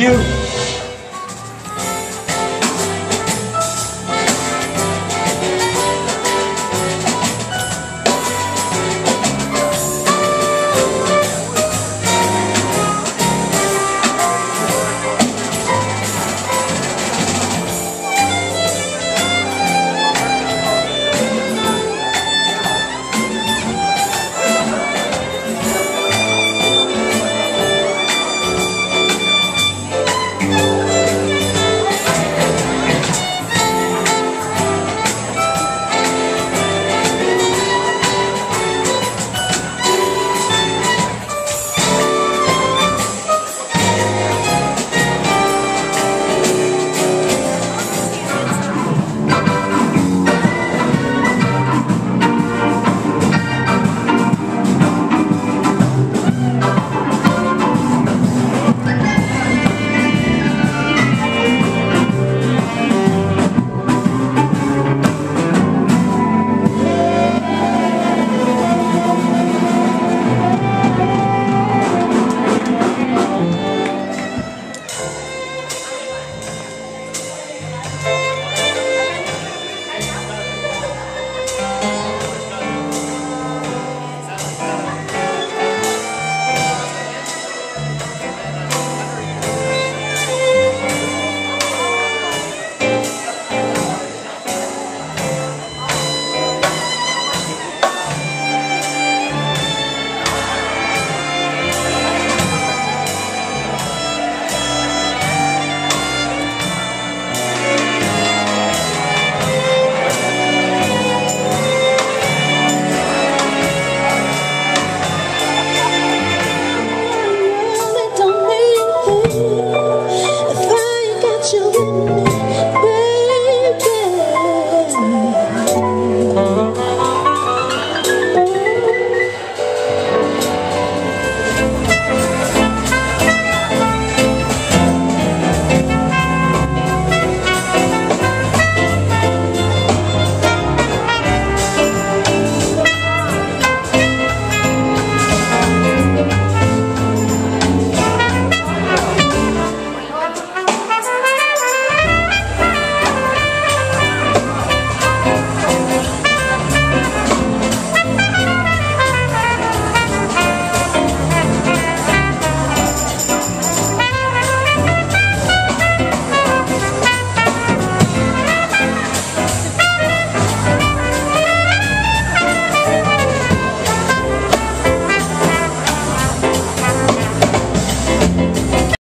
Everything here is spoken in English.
you.